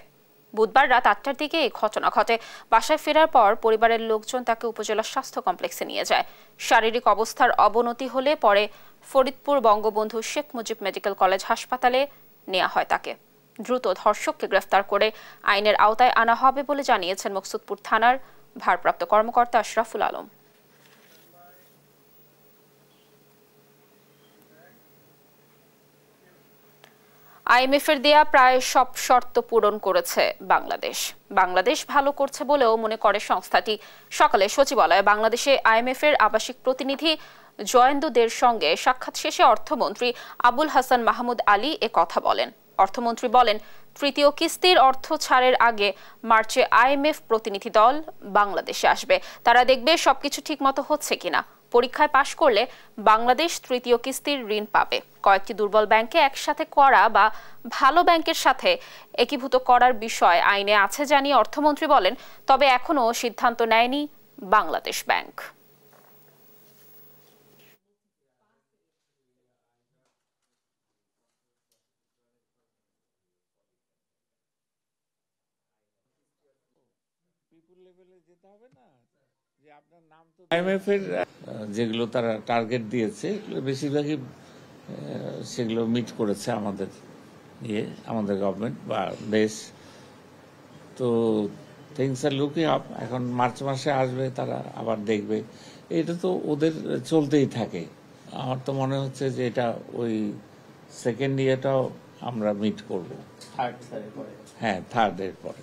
বুধবার রাত আটটার দিকে এই ঘটনা ঘটে। বাসায় ফেরার পর পরিবারের লোকজন তাকে উপজেলা স্বাস্থ্য কমপ্লেক্সে নিয়ে যায়। শারীরিক অবস্থার অবনতি হলে পরে ফরিদপুর বঙ্গবন্ধু শেখ মুজিব মেডিকেল কলেজ হাসপাতালে নেওয়া হয় তাকে। দ্রুত ধর্ষককে গ্রেফতার করে আইনের আওতায় আনা হবে বলে জানিয়েছেন মকসুদপুর থানার ভারপ্রাপ্ত কর্মকর্তা আশরাফুল আলম। আইএমএফের দেয়া প্রায় সব শর্ত পূরণ করেছে বাংলাদেশ। বাংলাদেশ ভালো করছে বলেও মনে করে সংস্থাটি। সকালে সচিবালয়ে বাংলাদেশে আইএমএফের আবাসিক প্রতিনিধি জয়েন্দুদের সঙ্গে সাক্ষাৎ শেষে অর্থমন্ত্রী আবুল হাসান মাহমুদ আলী এ কথা বলেন। অর্থমন্ত্রী বলেন, তৃতীয় কিস্তির অর্থ ছাড়ের আগে মার্চে আইএমএফ প্রতিনিধি দল বাংলাদেশে আসবে। তারা দেখবে সবকিছু ঠিকমতো হচ্ছে কিনা। পরীক্ষায় পাশ করলে বাংলাদেশ তৃতীয় কিস্তির ঋণ পাবে। কয়েকটি দুর্বল ব্যাংকে একসাথে করা বা ভালো ব্যাংকের সাথে একীভূত করার বিষয় আইনে আছে জানিয়ে অর্থমন্ত্রী বলেন, তবে এখনও সিদ্ধান্ত নেয়নি বাংলাদেশ ব্যাংক। আইএমএফ এর যেগুলো তারা টার্গেট দিয়েছে এগুলো বেশিরভাগই সেগুলো মিট করেছে আমাদের ইয়ে আমাদের গভর্নমেন্ট বা দেশ। So things are looking up এখন মার্চ মাসে আসবে তারা আবার দেখবে। এটা তো ওদের চলতেই থাকে। আমার তো মনে হচ্ছে যে এটা ওই সেকেন্ড ইয়েটাও আমরা মিট করব। হ্যাঁ থার্ড এর পরে।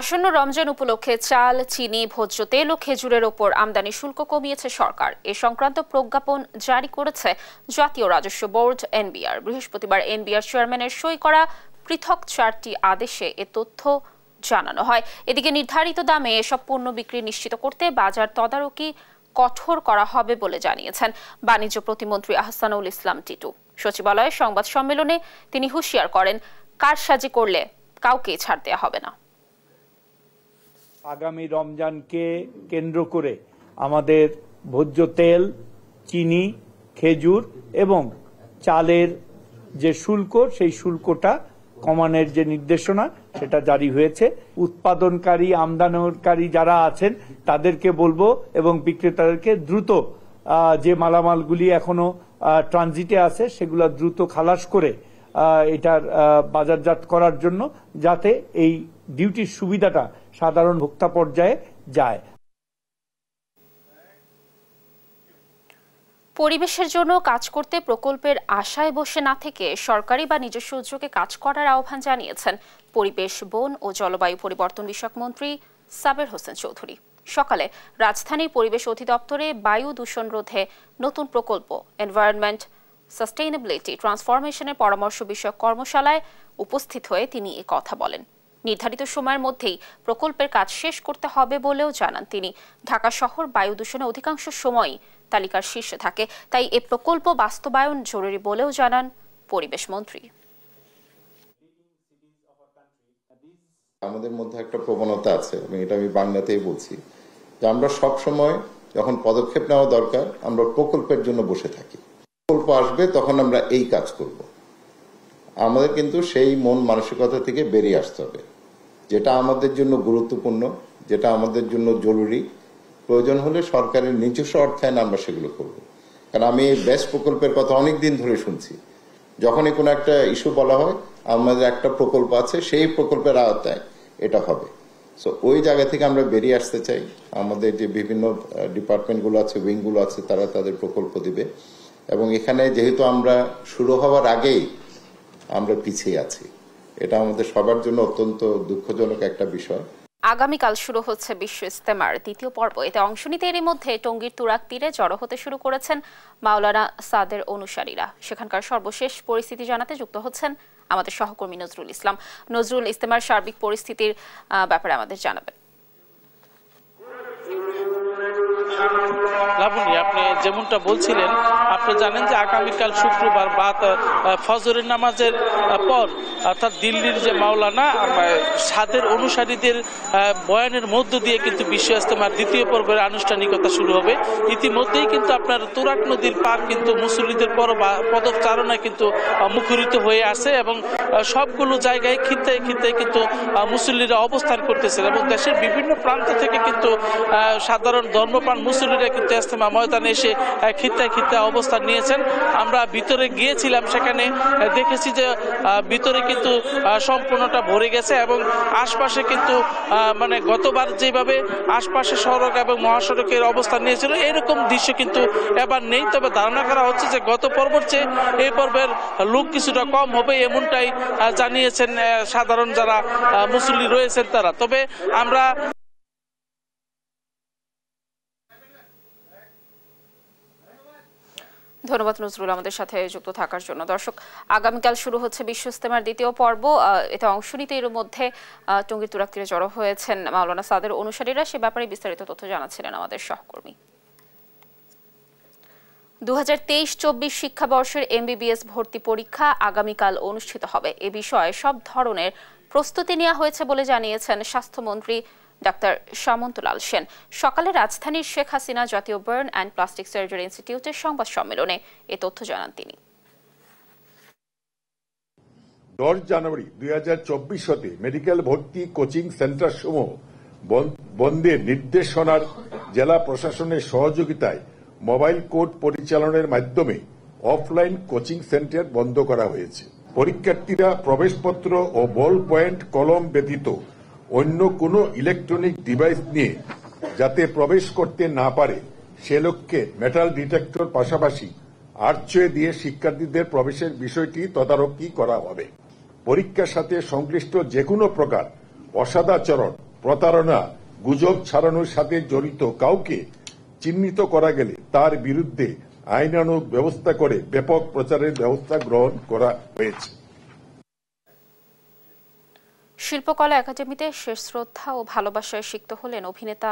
আসন্ন রমজান উপলক্ষে চাল, চিনি, ভোজ্য, তেল ও খেজুরের ওপর আমদানি শুল্ক কমিয়েছে সরকার। এ সংক্রান্ত প্রজ্ঞাপন জারি করেছে জাতীয় রাজস্ব বোর্ড, এনবিআর। বৃহস্পতিবার এনবিআর চেয়ারম্যানের সই করা পৃথক চারটি আদেশে এ তথ্য জানানো হয়। এদিকে নির্ধারিত দামে এসব পণ্য বিক্রি নিশ্চিত করতে বাজার তদারকি কঠোর করা হবে বলে জানিয়েছেন বাণিজ্য প্রতিমন্ত্রী আহসানুল ইসলাম টিটু। সচিবালয়ে সংবাদ সম্মেলনে তিনি হুঁশিয়ার করেন, কারসাজি করলে কাউকে ছাড় দেওয়া হবে না। আগামী রমজানকে কেন্দ্র করে আমাদের ভোজ্য তেল, চিনি, খেজুর এবং চালের যে শুল্ক, সেই শুল্কটা কমানোর যে নির্দেশনা, সেটা জারি হয়েছে। উৎপাদনকারী, আমদানকারী যারা আছেন, তাদেরকে বলব এবং বিক্রেতাদেরকে দ্রুত যে মালামালগুলি এখনও ট্রানজিটে আছে, সেগুলো দ্রুত খালাস করে এটার বাজারজাত করার জন্য, যাতে এই ডিউটির সুবিধাটা সাধারণ ভোক্তা পর্যায়ে যায়। পরিবেশের জন্য কাজ করতে প্রকল্পের আশায় বসে না থেকে সরকারি বা নিজস্ব উদ্যোগে কাজ করার আহ্বান জানিয়েছেন পরিবেশ, বন ও জলবায়ু পরিবর্তন বিষয়ক মন্ত্রী সাবের হোসেন চৌধুরী। সকালে রাজধানীর পরিবেশ অধিদপ্তরে বায়ু দূষণ রোধে নতুন প্রকল্প, এনভায়রনমেন্ট, সাস্টেইনেবিলিটি ট্রান্সফরমেশনের পরামর্শ বিষয়ক কর্মশালায় উপস্থিত হয়ে তিনি এ কথা বলেন। নির্ধারিত সময়ের মধ্যেই প্রকল্পের কাজ শেষ করতে হবে বলেও জানান তিনি। ঢাকা শহর বায়ু দূষণে অধিকাংশ সময়ই তালিকার শীর্ষে থাকে, তাই এ প্রকল্প বাস্তবায়ন জরুরি বলেও জানান পরিবেশ মন্ত্রী। আমাদের মধ্যে একটা প্রবণতা আছে এবং এটা আমি বাংলাতেই বলছি, যে আমরা সব সময় যখন পদক্ষেপ নেওয়া দরকার, আমরা প্রকল্পের জন্য বসে থাকি। প্রকল্প আসবে, তখন আমরা এই কাজ করব। আমাদের কিন্তু সেই মন মানসিকতা থেকে বেরিয়ে আসতে হবে। যেটা আমাদের জন্য গুরুত্বপূর্ণ, যেটা আমাদের জন্য জরুরি। প্রয়োজন হলে সরকারের নিজস্ব অর্থায়নে আমরা সেগুলো করব। কারণ আমি এই বেস্ট প্রকল্পের কথা অনেক দিন ধরে শুনছি। যখনই কোনো একটা ইস্যু বলা হয়, আমাদের একটা প্রকল্প আছে, সেই প্রকল্পের আওতায় এটা হবে। সো ওই জায়গা থেকে আমরা বেরিয়ে আসতে চাই। আমাদের যে বিভিন্ন ডিপার্টমেন্টগুলো আছে, উইংগুলো আছে, তারা তাদের প্রকল্প দিবে। এবং এখানে যেহেতু আমরা শুরু হওয়ার আগেই আমরা পিছিয়ে আছি। এটা আমাদের সবার জন্য অত্যন্ত দুঃখজনক একটা বিষয়। আগামীকাল শুরু হচ্ছে বিশ্ব ইস্তেমার দ্বিতীয় পর্ব। এতে অংশ নিতে এরই মধ্যে টঙ্গীর তুরাক তীরে জড়ো হতে শুরু করেছেন মাওলানা সাদের অনুসারীরা। সেখানকার সর্বশেষ পরিস্থিতি জানাতে যুক্ত হচ্ছেন আমাদের সহকর্মী নজরুল ইসলাম। নজরুল ইস্তেমার সার্বিক পরিস্থিতির ব্যাপারে আমাদের জানাবেন। লাবণী, আপনি যেমনটা বলছিলেন, আপনি জানেন যে আগামীকাল শুক্রবার বা ফজরের নামাজের পর, অর্থাৎ দিল্লির যে মাওলানা সাদের অনুসারীদের বয়ানের মধ্য দিয়ে কিন্তু বিশ্ব ইস্তেমার দ্বিতীয় পর্বের আনুষ্ঠানিকতা শুরু হবে। ইতিমধ্যেই কিন্তু আপনার তুরাক নদীর পার কিন্তু মুসল্লিদের পর পদচারণায় কিন্তু মুখরিত হয়ে আছে এবং সবগুলো জায়গায় খিত্তায় খিত্তায় কিন্তু মুসল্লিরা অবস্থান করতেছেন এবং দেশের বিভিন্ন প্রান্ত থেকে কিন্তু সাধারণ ধর্মপ্রাণ মুসল্লিরা কিন্তু ইস্তেমা ময়দানে এসে খিত্তায় খিত্তায় অবস্থান নিয়েছেন। আমরা ভিতরে গিয়েছিলাম, সেখানে দেখেছি যে ভিতরে কিন্তু সম্পূর্ণটা ভরে গেছে এবং আশপাশে কিন্তু মানে গতবার যেভাবে আশপাশে সড়ক এবং মহাসড়কের অবস্থান নিয়েছিল, এরকম দৃশ্য কিন্তু এবার নেই। তবে ধারণা করা হচ্ছে যে গত পর্বর চেয়ে এই পর্বের লোক কিছুটা কম হবে এমনটাই জানিয়েছেন সাধারণ যারা মুসল্লি রয়েছেন তারা। তবে আমরা ধন্যবাদ নজরুল আমাদের সাথে যুক্ত থাকার জন্য। দর্শক, আগামীকাল শুরু হচ্ছে বিশ্ব ইস্তেমার দ্বিতীয় পর্ব। এতে অংশ নিতে এর মধ্যে টঙ্গীর তুরাক তীরে জড়ো হয়েছেন মাওলানা সাদের অনুসারীরা। সে ব্যাপারে বিস্তারিত তথ্য জানাচ্ছিলেন আমাদের সহকর্মী। দু হাজার তেইশ চব্বিশ শিক্ষাবর্ষের এমবিবিএস ভর্তি পরীক্ষা আগামীকাল অনুষ্ঠিত হবে। এ বিষয়ে সব ধরনের প্রস্তুতি নেওয়া হয়েছে বলে জানিয়েছেন স্বাস্থ্যমন্ত্রী ডাক্তার সামন্তলাল সেন। সকালে রাজধানীর শেখ হাসিনা জাতীয় বার্ন অ্যান্ড প্লাস্টিক সার্জারি ইনস্টিটিউটের সংবাদ সম্মেলনে এ তথ্য জানান তিনি। দশ জানুয়ারি দুই হাজার চব্বিশ হতে মেডিকেল ভর্তি কোচিং সেন্টার সমূহ বন্ধের নির্দেশনার জেলা প্রশাসনের সহযোগিতায় মোবাইল কোর্ট পরিচালনার মাধ্যমে অফলাইন কোচিং সেন্টার বন্ধ করা হয়েছে। পরীক্ষার্থীরা প্রবেশপত্র ও বল পয়েন্ট কলম ব্যতীত অন্য কোনো ইলেকট্রনিক ডিভাইস নিয়ে যাতে প্রবেশ করতে না পারে, সে লক্ষ্যে মেটাল ডিটেক্টর পাশাপাশি আর্চওয়ে দিয়ে শিক্ষার্থীদের প্রবেশের বিষয়টি তদারকি করা হবে। পরীক্ষার সাথে সংশ্লিষ্ট যে কোনো প্রকার অসদাচরণ প্রতারণা, গুজব ছাড়ানোর সাথে জড়িত কাউকে চিহ্নিত করা গেলে তার বিরুদ্ধে আইনানুগ ব্যবস্থা করে ব্যাপক প্রচারের ব্যবস্থা গ্রহণ করা হয়েছে। শিল্পকলা একাডেমিতে শেষ শ্রদ্ধা ও ভালোবাসায় সিক্ত হলেন অভিনেতা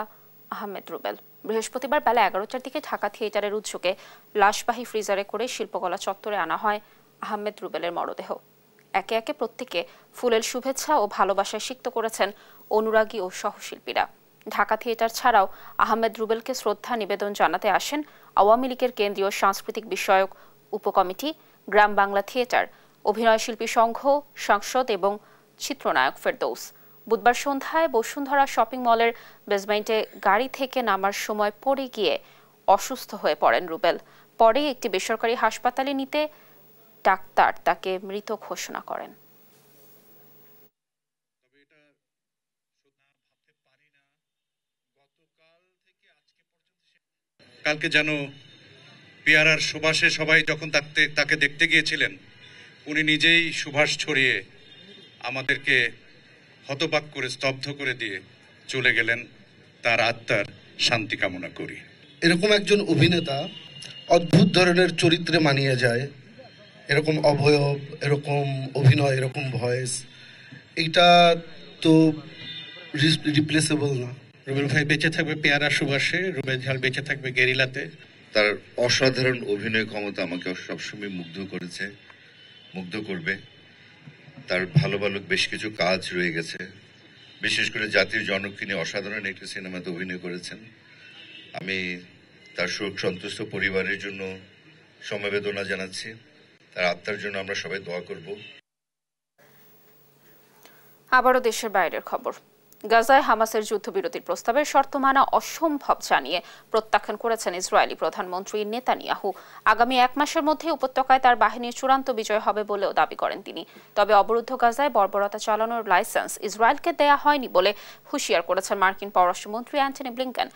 আহমেদ রুবেল। বৃহস্পতিবার বেলা এগারোটার দিকে ঢাকা থিয়েটারের উৎসুকে লাশবাহী ফ্রিজারে করে শিল্পকলা চত্বরে আনা হয় আহমেদ রুবেলের মরদেহ। একে একে প্রত্যেকে ফুলের শুভেচ্ছা ও ভালোবাসায় সিক্ত করেছেন অনুরাগী ও সহশিল্পীরা। ঢাকা থিয়েটার ছাড়াও আহমেদ রুবেলকে শ্রদ্ধা নিবেদন জানাতে আসেন আওয়ামী লীগের কেন্দ্রীয় সাংস্কৃতিক বিষয়ক উপকমিটি, গ্রাম বাংলা থিয়েটার অভিনয় শিল্পী সংঘ, সংসদ এবং চিত্রনায়ক ফেরদৌস। বুধবার সন্ধ্যায় বসুন্ধরা শপিং মলের বেসমেন্টে গাড়ি থেকে নামার সময় পড়ে গিয়ে অসুস্থ হয়ে পড়েন রুবেল। পরে একটি বেসরকারি হাসপাতালে নিতে ডাক্তার তাকে মৃত ঘোষণা করেন। কালকে যেন পেয়ারার সুবাসে সবাই যখন তাকে দেখতে গিয়েছিলেন, উনি নিজেই সুভাষ ছড়িয়ে আমাদেরকে হতবাক করে স্তব্ধ করে দিয়ে চলে গেলেন তার আত্মার শান্তি কামনা করি। এরকম একজন অভিনেতা অদ্ভুত ধরনের চরিত্রে মানিয়ে যায়। এরকম অবয়ব এরকম অভিনয় এরকম ভয়েস। এইটা তো রিপ্লেসেবল না। রুবেল ভাই বেঁচে থাকবে পেয়ারা সুবাসে রুবেল ঝাল বেঁচে থাকবে গেরিলাতে। তার অসাধারণ অভিনয় ক্ষমতা আমাকে সবসময় মুগ্ধ করেছে মুগ্ধ করবে। তার ভালো ভালো বেশ কিছু কাজ রয়ে গেছে। বিশেষ করে জাতির জনক তিনি অসাধারণ একটি সিনেমাতে অভিনয় করেছেন। আমি তার সুখ, সন্তুষ্ট পরিবারের জন্য সমবেদনা জানাচ্ছি। তার আত্মার জন্য আমরা সবাই দোয়া করব। আবারও দেশের বাইরের খবর। গাজায় হামাসের যুদ্ধবিরতির প্রস্তাবের শর্ত মানা অসম্ভব জানিয়ে প্রত্যাখ্যান করেছেন ইসরায়েলি প্রধানমন্ত্রী নেতানিয়াহু। আগামী এক মাসের মধ্যে উপত্যকায় তার বাহিনীর চূড়ান্ত বিজয় হবে বলেও দাবি করেন তিনি। তবে অবরুদ্ধ গাজায় বর্বরতা চালানোর লাইসেন্স ইসরায়েলকে দেয়া হয়নি বলে হুঁশিয়ার করেছেন মার্কিন পররাষ্ট্রমন্ত্রী অ্যান্টনি ব্লিংকেন।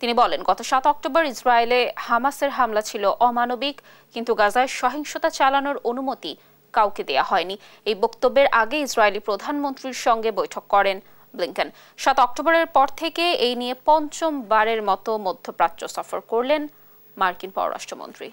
তিনি বলেন, গত সাত অক্টোবর ইসরায়েলে হামাসের হামলা ছিল অমানবিক, কিন্তু গাজায় সহিংসতা চালানোর অনুমতি কাউকে দেয়া হয়নি। এই বক্তব্যের আগে ইসরায়েলি প্রধানমন্ত্রীর সঙ্গে বৈঠক করেন ব্লিংকেন। সাত অক্টোবরের পর থেকে এই নিয়ে পঞ্চমবারের মতো মধ্যপ্রাচ্য সফর করলেন মার্কিন পররাষ্ট্রমন্ত্রী।